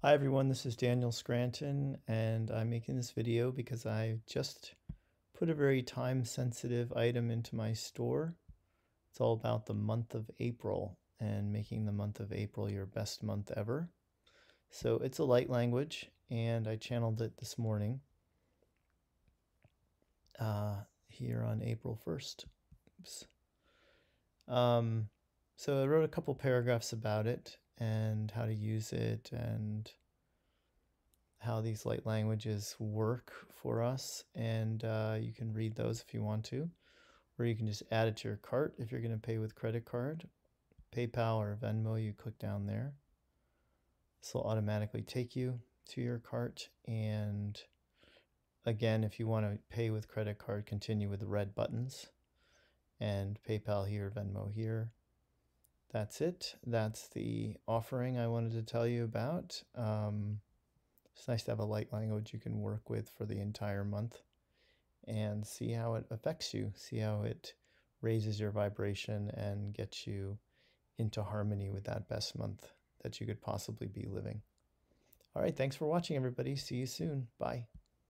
Hi everyone, this is Daniel Scranton and I'm making this video because I just put a very time sensitive item into my store. It's all about the month of April and making the month of April your best month ever. So it's a light language and I channeled it this morning uh, here on April 1st. Oops. Um, so I wrote a couple paragraphs about it and how to use it and how these light languages work for us. And uh, you can read those if you want to, or you can just add it to your cart if you're going to pay with credit card, PayPal or Venmo. You click down there. This will automatically take you to your cart. And again, if you want to pay with credit card, continue with the red buttons and PayPal here, Venmo here that's it. That's the offering I wanted to tell you about. Um, it's nice to have a light language you can work with for the entire month and see how it affects you, see how it raises your vibration and gets you into harmony with that best month that you could possibly be living. All right, thanks for watching, everybody. See you soon. Bye.